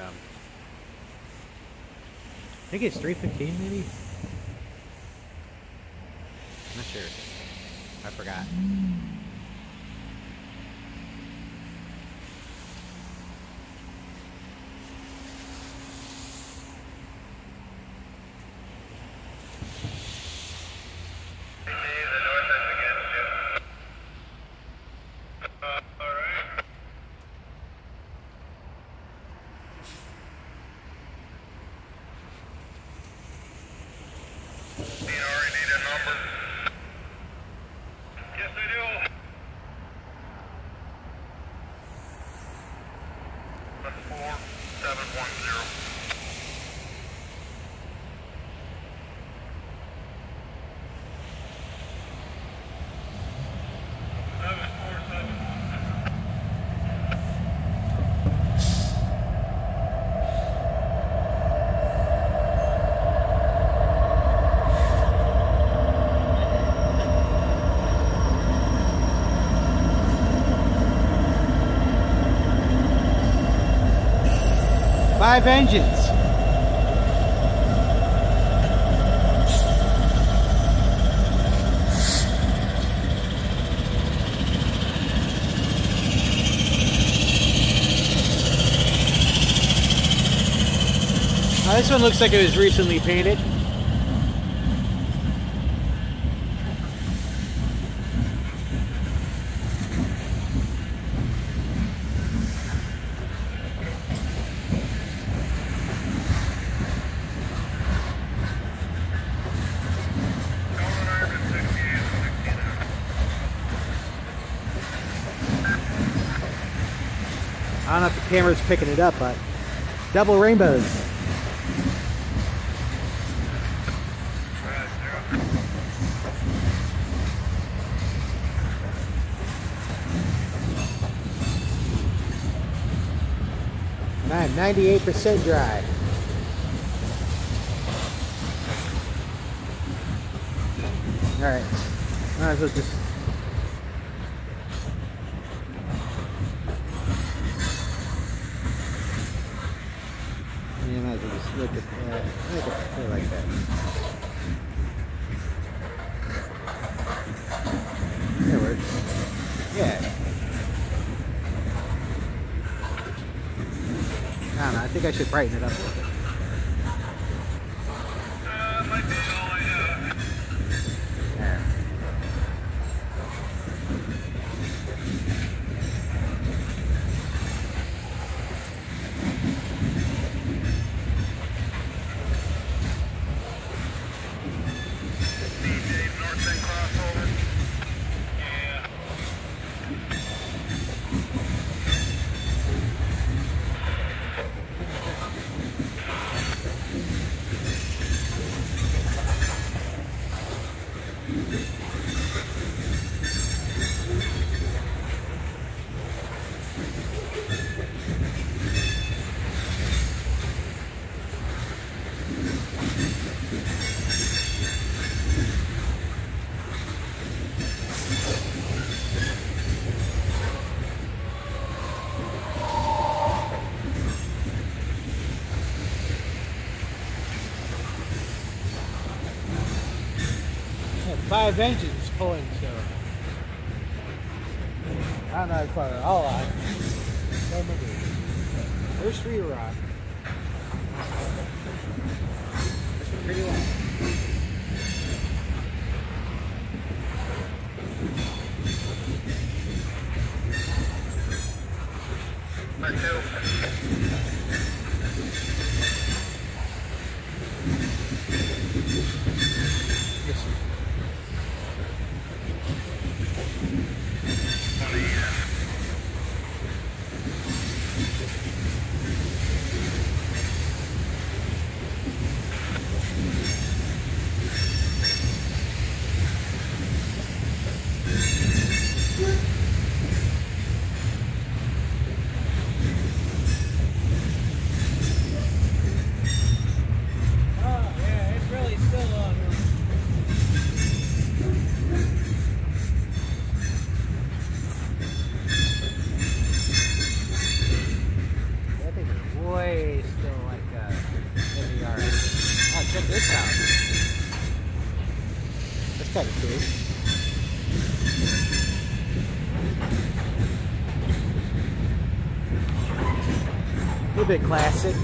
come. I think it's 315 maybe? I'm not sure. I forgot. Seven one zero. Five engines. Now this one looks like it was recently painted. Camera's picking it up, but double rainbows. Man, 98% dry. Alright, might as well just You might as well just look at that. Make it feel like works. Yeah. I don't know. I think I should brighten it up a little bit. There. Had five engines pulling, so I don't know on. Oh, don't remember. There's three rock. bit classic.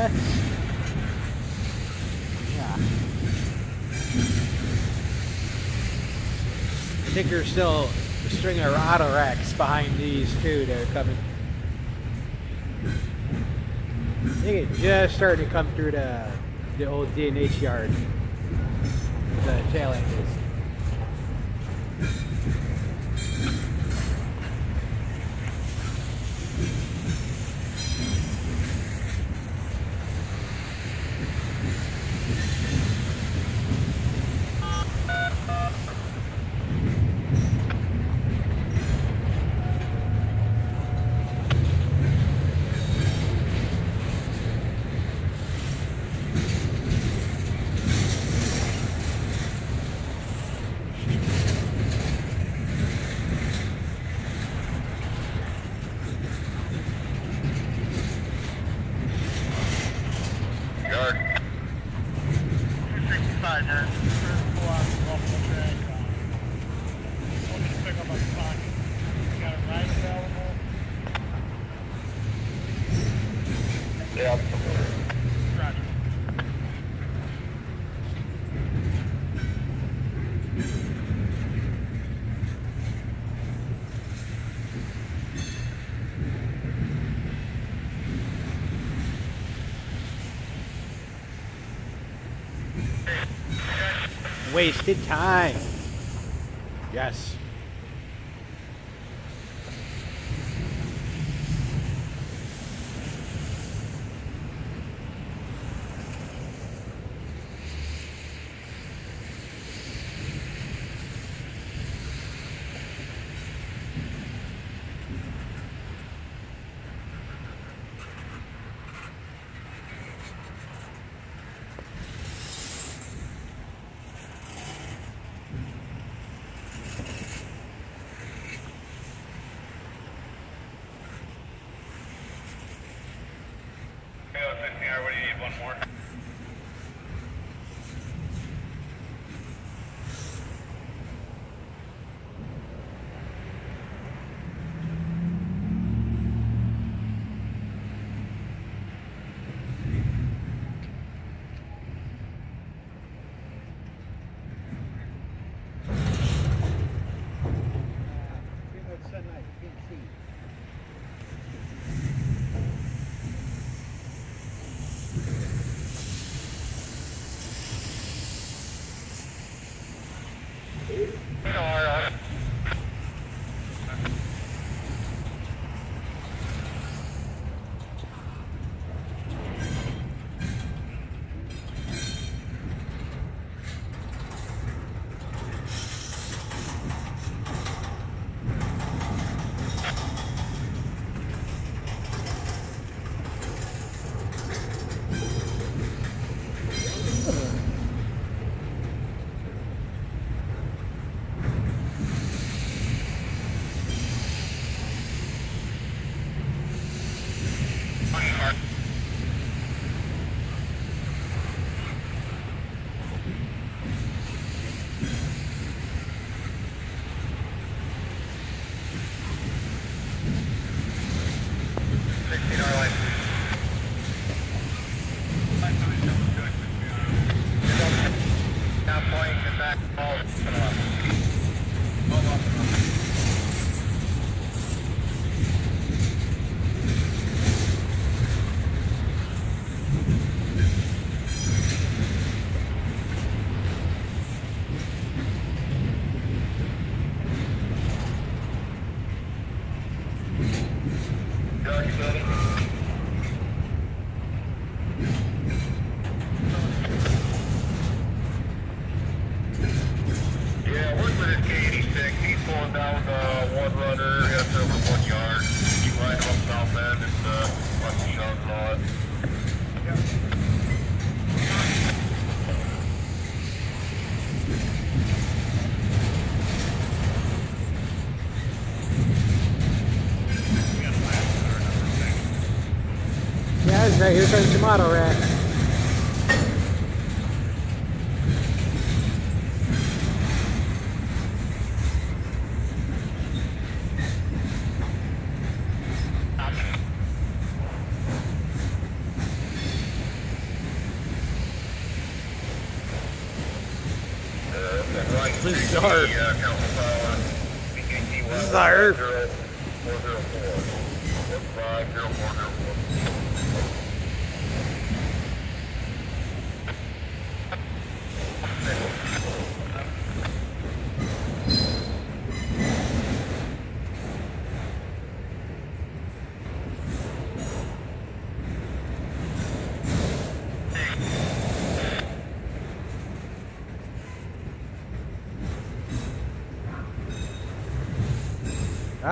Yeah. I think there's still a string of auto racks behind these too that are coming. I think it just started to come through the the old DNH yard. The tail end is. wasted time. 16R, what do you need? One more? R, right here comes model rack. Uh, and right This is the, dark. Uh, Council Tower. BKT This is dark. 404. 450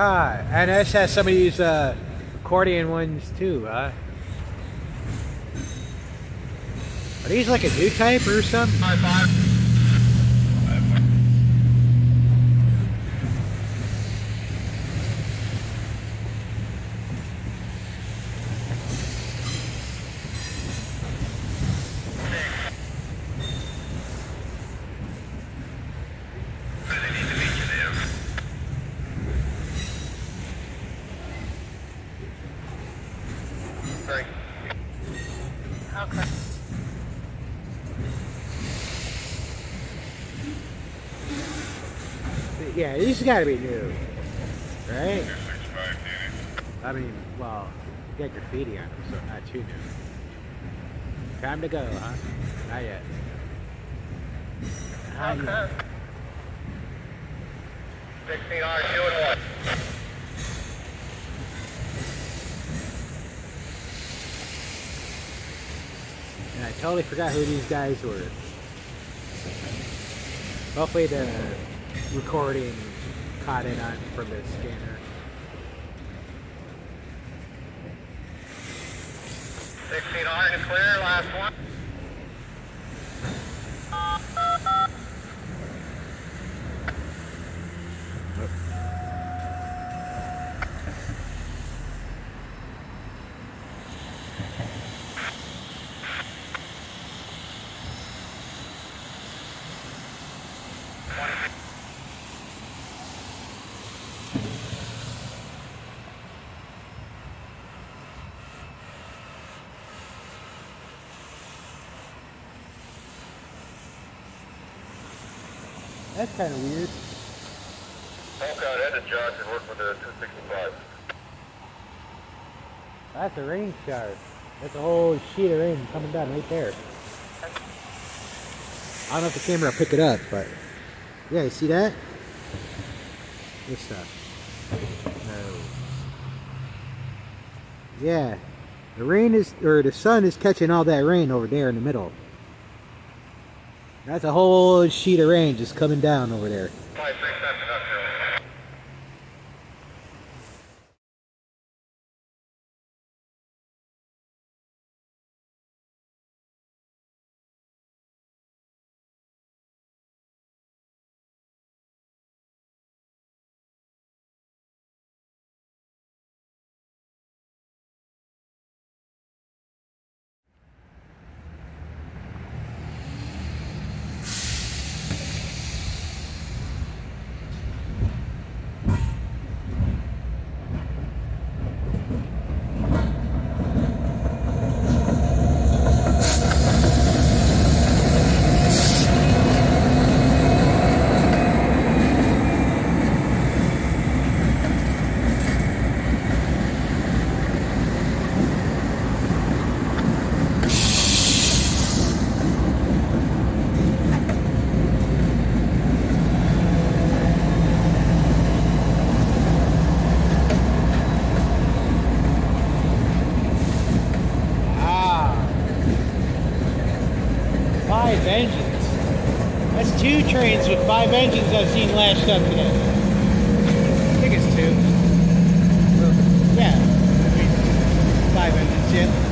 Ah, and this has some of these uh, accordion ones too, huh? Are these like a new type or something? Five, five. Right. Okay. Yeah, gotta be new, right? I mean, well, you got graffiti on them, so not too new. Time to go, huh? Not yet. Not yet. Okay. 16 R, two and one. And I totally forgot who these guys were. Hopefully the recording caught it on from the scanner. Clear, last one. That's kind of weird. Okay, head to Johnson, work with the 265. That's a rain shower. That's a whole sheet of rain coming down right there. I don't know if the camera will pick it up, but yeah, you see that? This stuff. Yeah, the rain is, or the sun is catching all that rain over there in the middle. That's a whole sheet of rain just coming down over there. Five engines. That's two trains with five engines I've seen lashed up today. I think it's two. Yeah. Five engines, yeah.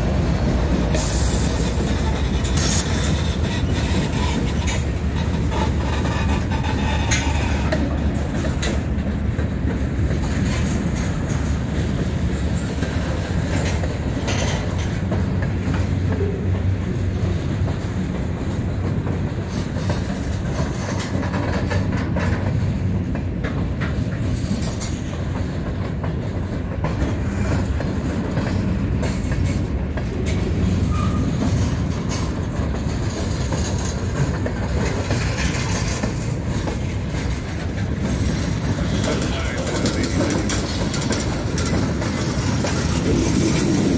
あっ。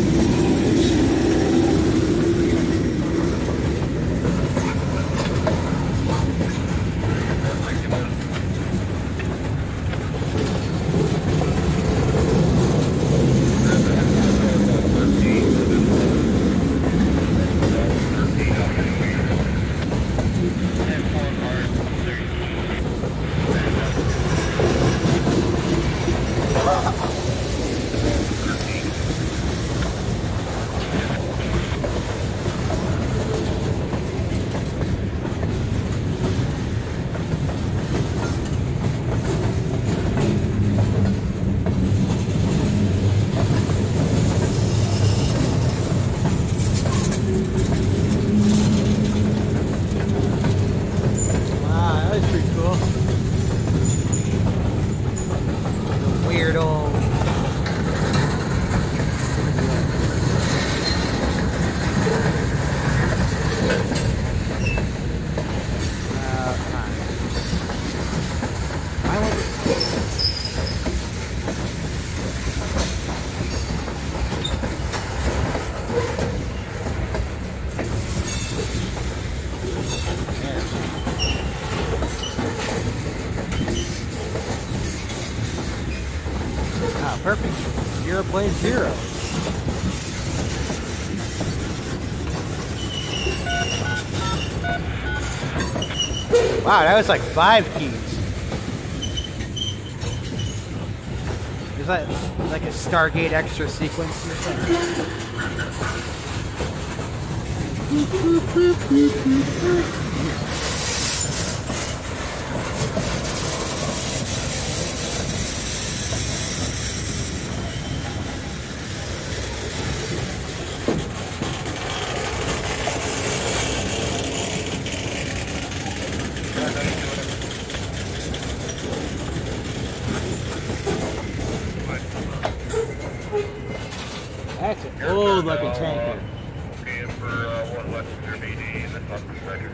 Weird old. Uh, fine. I want- Ah, perfect. Zero plays zero. Wow, that was like five keys. Is that like a Stargate extra sequence or something? Old looking tanker. Okay, for uh, one BD and then talk to Striker.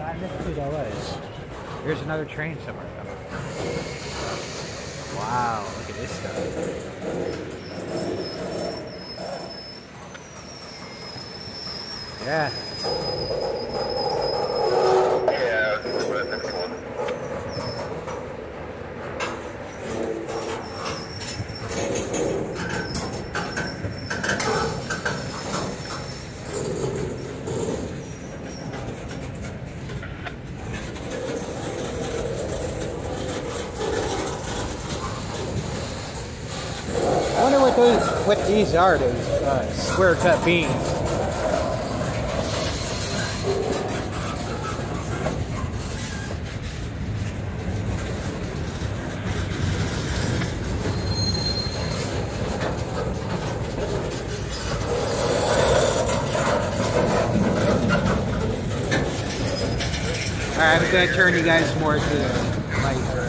I missed who that. Here's another train somewhere. Wow, look at this stuff. Yeah. Yeah, this is the next one. I wonder what these are, those uh, square cut beans. Alright, I'm gonna turn you guys more to the light.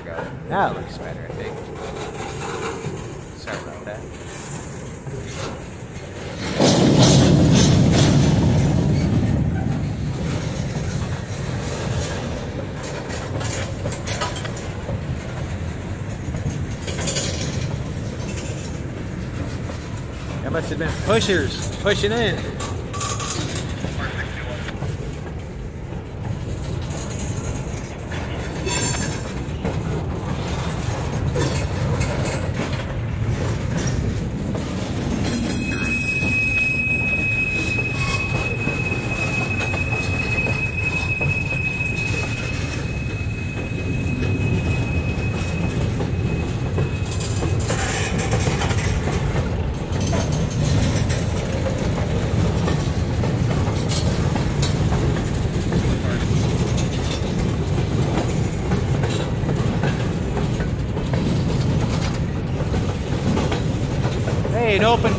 okay? Ah. It looks better, I think. Sorry about that. That must have been pushers pushing in.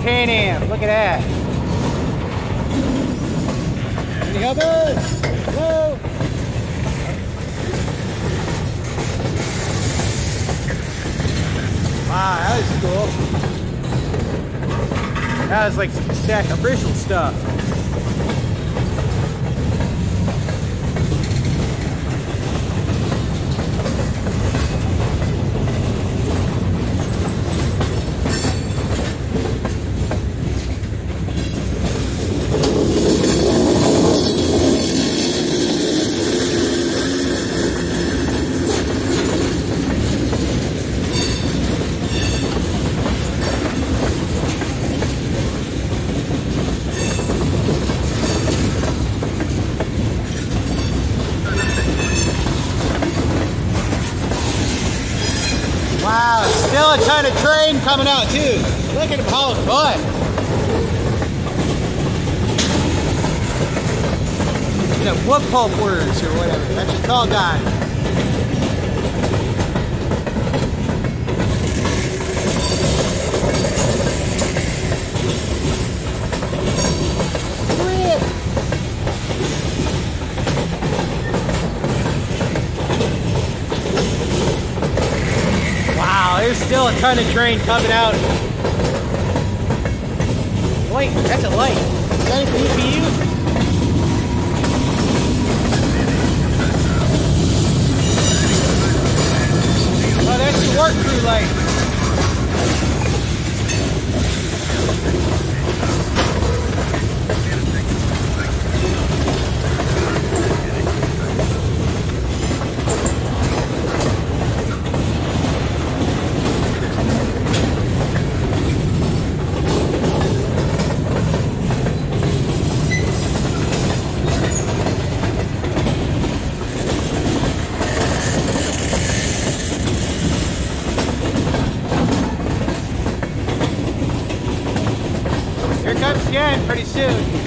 An open Pan Am. Look at that. Any others? Hello? Wow, that was cool. That was like some sacrificial stuff. Wow, still a train coming out too. Look at hauling butt. The wood pulp words or whatever. That's a tall guy. Rip. Wow, there's still a ton of train coming out. Wait, that's a light. Is that a DPU? Oh, that's the work crew light. 见。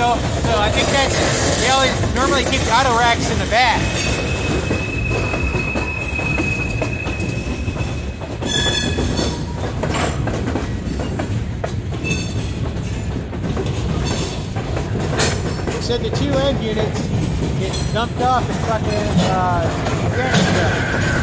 So so I think that's they always normally keep the auto racks in the back. They said the two end units get dumped off in fucking uh,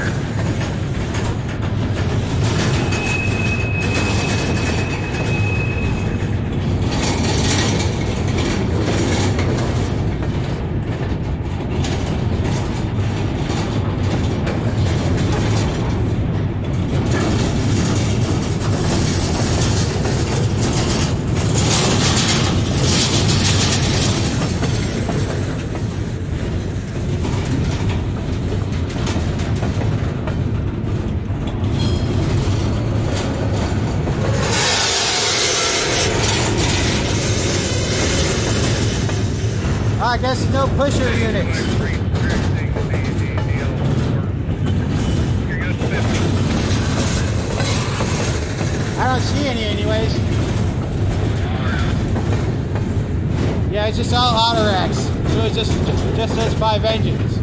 pusher units. I don't see any anyways. Yeah, it's just all auto racks. So it's just just those five engines.